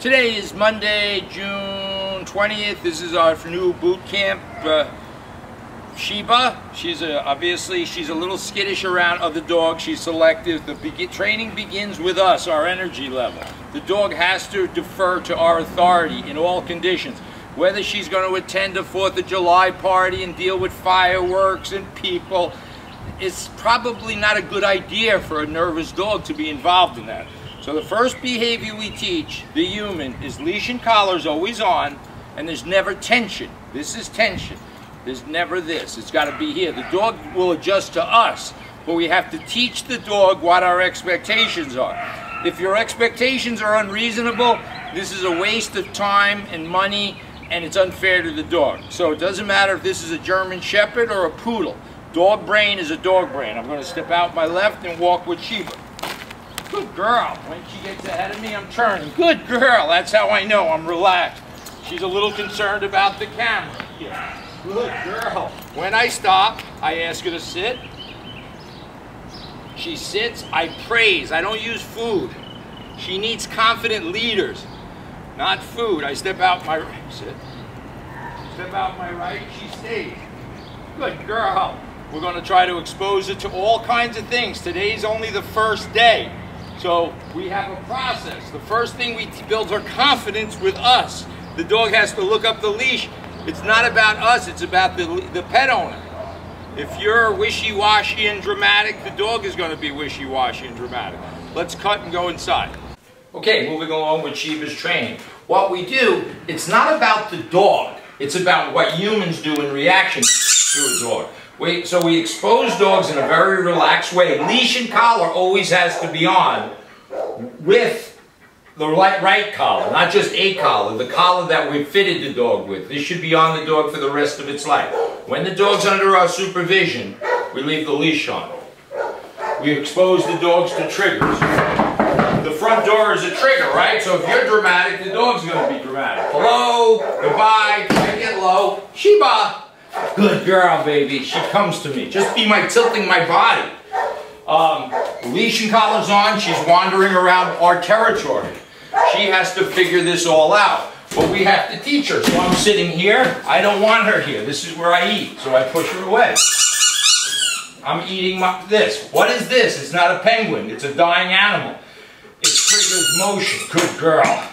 Today is Monday, June 20th. This is our new boot camp. Uh, Sheba, she's a, obviously, she's a little skittish around other dogs. She's selective. The be training begins with us, our energy level. The dog has to defer to our authority in all conditions. Whether she's going to attend a 4th of July party and deal with fireworks and people, it's probably not a good idea for a nervous dog to be involved in that. So the first behavior we teach the human is leash and collar is always on and there's never tension. This is tension. There's never this. It's got to be here. The dog will adjust to us, but we have to teach the dog what our expectations are. If your expectations are unreasonable, this is a waste of time and money and it's unfair to the dog. So it doesn't matter if this is a German Shepherd or a Poodle. Dog brain is a dog brain. I'm going to step out my left and walk with Sheba. Good girl. When she gets ahead of me, I'm turning. Good girl. That's how I know I'm relaxed. She's a little concerned about the camera. Yeah. Good girl. When I stop, I ask her to sit. She sits. I praise. I don't use food. She needs confident leaders, not food. I step out my right. Sit. Step out my right. She stays. Good girl. We're going to try to expose her to all kinds of things. Today's only the first day. So we have a process. The first thing we build her confidence with us. The dog has to look up the leash. It's not about us, it's about the, the pet owner. If you're wishy-washy and dramatic, the dog is going to be wishy-washy and dramatic. Let's cut and go inside. Okay, moving along with Sheba's training. What we do, it's not about the dog. It's about what humans do in reaction to a dog. We, so we expose dogs in a very relaxed way. Leash and collar always has to be on with the right, right collar, not just a collar, the collar that we fitted the dog with. This should be on the dog for the rest of its life. When the dog's under our supervision, we leave the leash on. We expose the dogs to triggers. The front door is a trigger, right? So if you're dramatic, the dog's going to be dramatic. Hello, goodbye, get low, Sheba. Good girl, baby. She comes to me. Just be my tilting my body. Um, leash and collars on. She's wandering around our territory. She has to figure this all out. But we have to teach her. So I'm sitting here. I don't want her here. This is where I eat. So I push her away. I'm eating my, this. What is this? It's not a penguin. It's a dying animal. It triggers motion. Good girl.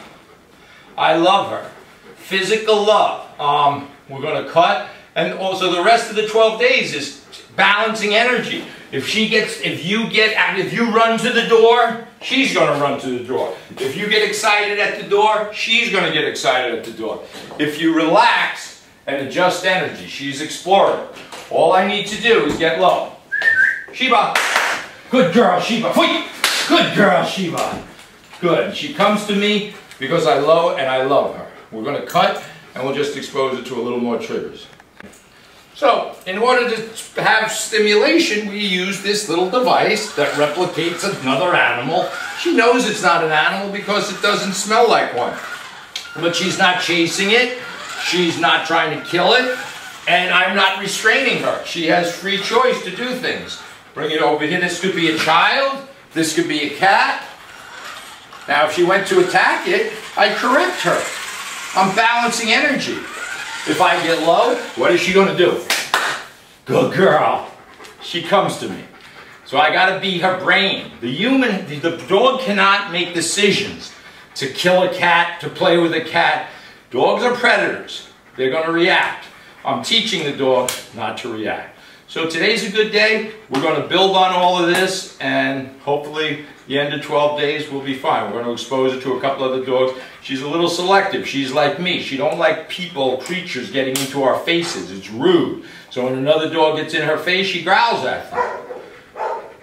I love her. Physical love. Um, we're going to cut. And also the rest of the 12 days is balancing energy. If she gets, if you get, if you run to the door, she's going to run to the door. If you get excited at the door, she's going to get excited at the door. If you relax and adjust energy, she's exploring. All I need to do is get low. Sheba. Good girl, Sheba. Good girl, Sheba. Good. She comes to me because I low and I love her. We're going to cut and we'll just expose it to a little more triggers. So, in order to have stimulation, we use this little device that replicates another animal. She knows it's not an animal because it doesn't smell like one. But she's not chasing it. She's not trying to kill it. And I'm not restraining her. She has free choice to do things. Bring it over here. This could be a child. This could be a cat. Now, if she went to attack it, I correct her. I'm balancing energy. If I get low, what is she going to do? Good girl. She comes to me. So I got to be her brain. The human, the dog cannot make decisions to kill a cat, to play with a cat. Dogs are predators. They're going to react. I'm teaching the dog not to react. So today's a good day. We're going to build on all of this and hopefully the end of 12 days we'll be fine. We're going to expose her to a couple other dogs. She's a little selective. She's like me. She don't like people, creatures getting into our faces. It's rude. So when another dog gets in her face, she growls at them.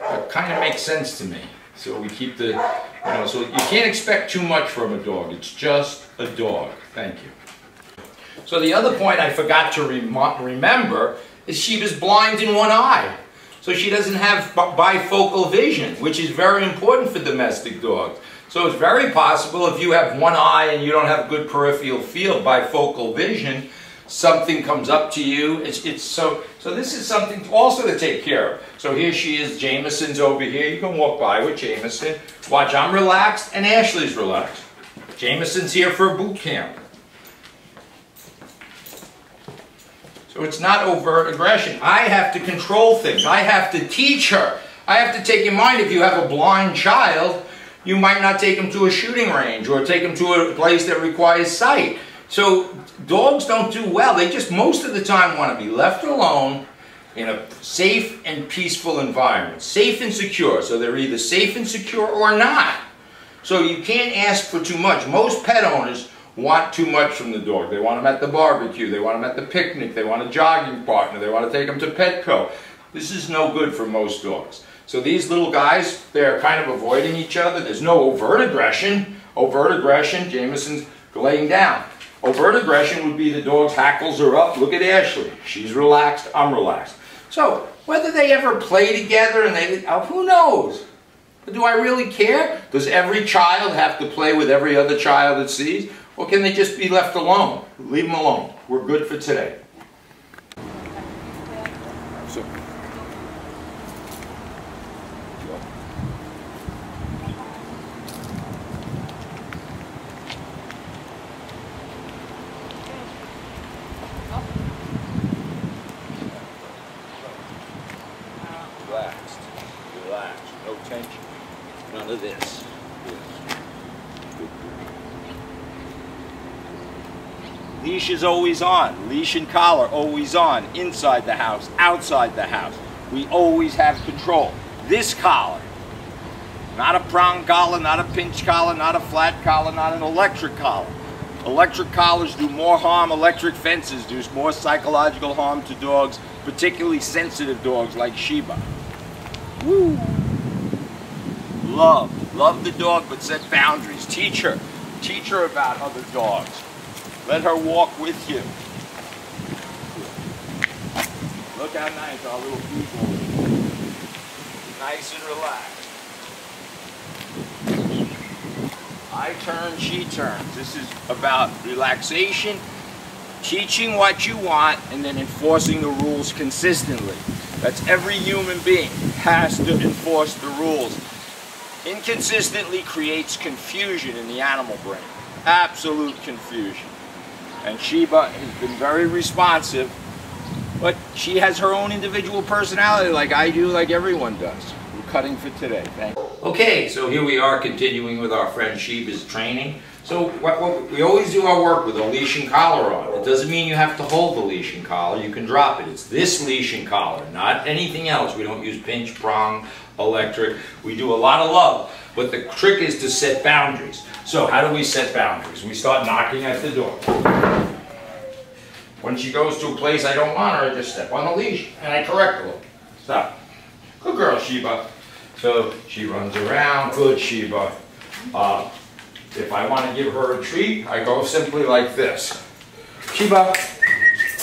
That kind of makes sense to me. So we keep the, you know, so you can't expect too much from a dog. It's just a dog. Thank you. So the other point I forgot to rem remember is she was blind in one eye. So she doesn't have bifocal vision, which is very important for domestic dogs. So it's very possible if you have one eye and you don't have good peripheral field, bifocal vision, something comes up to you. It's, it's so, so this is something also to take care of. So here she is, Jameson's over here. You can walk by with Jameson. Watch, I'm relaxed and Ashley's relaxed. Jameson's here for a boot camp. So it's not overt aggression. I have to control things. I have to teach her. I have to take in mind if you have a blind child, you might not take them to a shooting range or take them to a place that requires sight. So dogs don't do well. They just most of the time want to be left alone in a safe and peaceful environment. Safe and secure. So they're either safe and secure or not. So you can't ask for too much. Most pet owners want too much from the dog. They want them at the barbecue. They want them at the picnic. They want a jogging partner. They want to take them to Petco. This is no good for most dogs. So these little guys, they're kind of avoiding each other. There's no overt aggression. Overt aggression, Jameson's laying down. Overt aggression would be the dog's hackles are up. Look at Ashley. She's relaxed. I'm relaxed. So whether they ever play together and they, uh, who knows? But do I really care? Does every child have to play with every other child it sees? Or can they just be left alone? Leave them alone. We're good for today. So, relaxed, relaxed, no tension, none of this. Leash is always on. Leash and collar always on. Inside the house, outside the house. We always have control. This collar, not a prong collar, not a pinch collar, not a flat collar, not an electric collar. Electric collars do more harm, electric fences do more psychological harm to dogs, particularly sensitive dogs like Sheba. Woo! Love. Love the dog, but set boundaries. Teach her. Teach her about other dogs. Let her walk with you. Look how nice our little people Nice and relaxed. I turn, she turns. This is about relaxation, teaching what you want, and then enforcing the rules consistently. That's every human being has to enforce the rules. Inconsistently creates confusion in the animal brain. Absolute confusion. And Sheba has been very responsive, but she has her own individual personality like I do, like everyone does. We're cutting for today. Thank you. Okay, so here we are continuing with our friend Sheba's training. So what, what, we always do our work with a leash and collar on. It doesn't mean you have to hold the leash and collar. You can drop it. It's this leash and collar, not anything else. We don't use pinch, prong, electric. We do a lot of love. But the trick is to set boundaries. So how do we set boundaries? We start knocking at the door. When she goes to a place I don't want her, I just step on the leash and I correct her. Stop. Good girl, Sheba. So she runs around. Good, Sheba. Uh, if I want to give her a treat, I go simply like this. Sheba,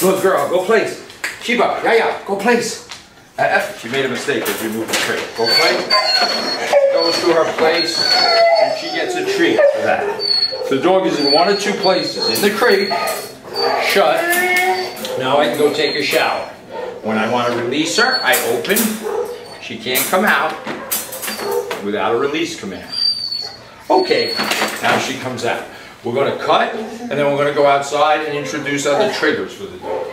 good girl, go place. Sheba, yeah, yeah, go place. Uh, uh, she made a mistake as we move the crate. Go place. Goes to her place, and she gets a treat for that. The dog is in one or two places. In the crate, shut. Now I can go take a shower. When I want to release her, I open. She can't come out without a release command. Okay, now she comes out. We're going to cut, and then we're going to go outside and introduce other triggers for the dog.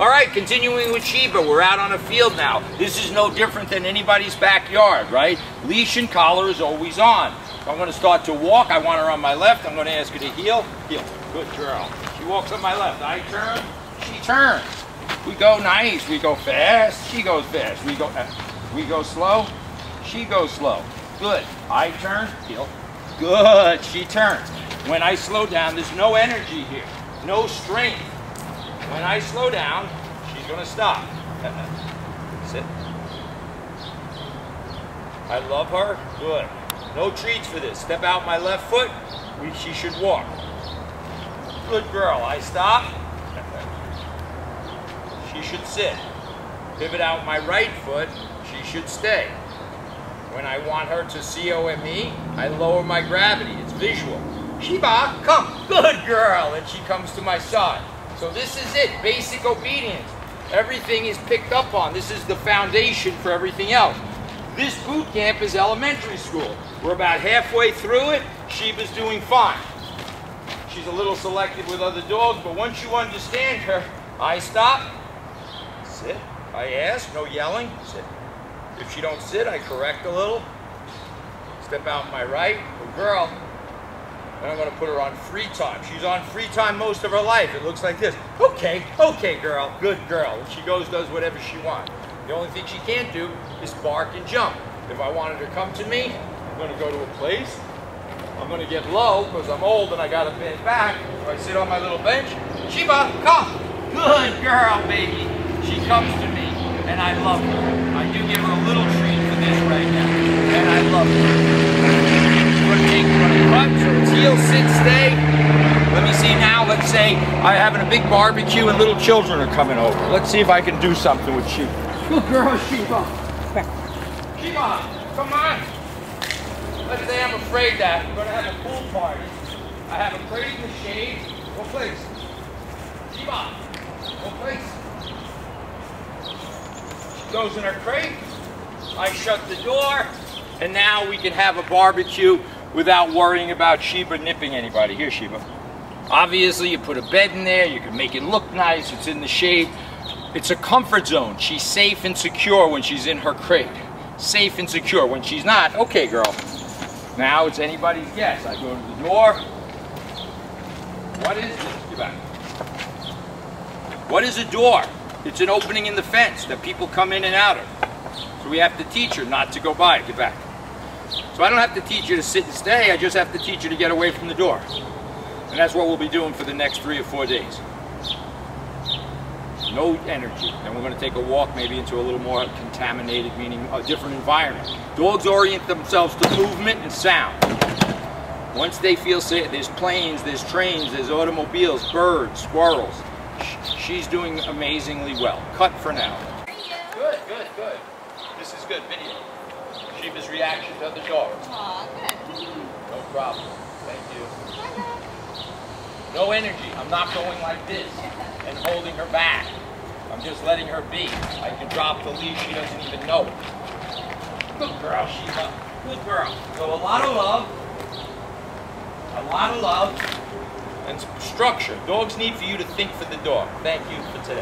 All right, continuing with Sheba, we're out on a field now. This is no different than anybody's backyard, right? Leash and collar is always on. I'm going to start to walk. I want her on my left. I'm going to ask her to heel. Heel. Good girl. She walks on my left. I turn. She turns. We go nice. We go fast. She goes fast. We go. Uh, we go slow. She goes slow. Good. I turn. Heel. Good. She turns. When I slow down, there's no energy here. No strength. When I slow down, she's going to stop. Sit. I love her. Good. No treats for this. Step out my left foot. She should walk. Good girl. I stop. She should sit. Pivot out my right foot. She should stay. When I want her to C-O-M-E, I lower my gravity. It's visual. Sheba, come. Good girl. And she comes to my side. So this is it, basic obedience. Everything is picked up on. This is the foundation for everything else. This boot camp is elementary school. We're about halfway through it. Sheba's doing fine. She's a little selective with other dogs, but once you understand her, I stop, sit, I ask, no yelling, sit. If she don't sit, I correct a little, step out my right, good girl, and I'm gonna put her on free time. She's on free time most of her life. It looks like this. Okay, okay, girl, good girl. She goes, does whatever she wants. The only thing she can't do is bark and jump. If I wanted her to come to me, I'm gonna go to a place. I'm gonna get low because I'm old and I gotta bend back. So I sit on my little bench. Sheba, come. Good girl, baby. She comes to me and I love her. I do give her a little treat for this right now. And I love her. We're take, gonna cut, so it's heel, sit, stay. Let me see now, let's say I'm having a big barbecue and little children are coming over. Let's see if I can do something with Sheba. Good girl, Sheba. Sheba, come on. Let's say I'm afraid that we're gonna have a pool party. I have a crate in the shade. What place? Sheba, what place? Goes in her crate. I shut the door, and now we can have a barbecue without worrying about Sheba nipping anybody. Here, Sheba. Obviously, you put a bed in there, you can make it look nice, it's in the shade. It's a comfort zone. She's safe and secure when she's in her crate. Safe and secure. When she's not, okay, girl. Now it's anybody's guess. I go to the door. What is this? What is a door? It's an opening in the fence that people come in and out of. So we have to teach her not to go by. Get back. So I don't have to teach you to sit and stay, I just have to teach you to get away from the door. And that's what we'll be doing for the next three or four days. No energy. Then we're going to take a walk maybe into a little more contaminated, meaning a different environment. Dogs orient themselves to movement and sound. Once they feel safe, there's planes, there's trains, there's automobiles, birds, squirrels. She's doing amazingly well. Cut for now. Good, good, good. This is good video. Sheba's reaction to the dog. Aw, good. No problem. Thank you. No energy. I'm not going like this and holding her back. I'm just letting her be. I can drop the leash. She doesn't even know. Good girl, Sheba. Good girl. So a lot of love. A lot of love. And structure. Dogs need for you to think for the dog. Thank you for today.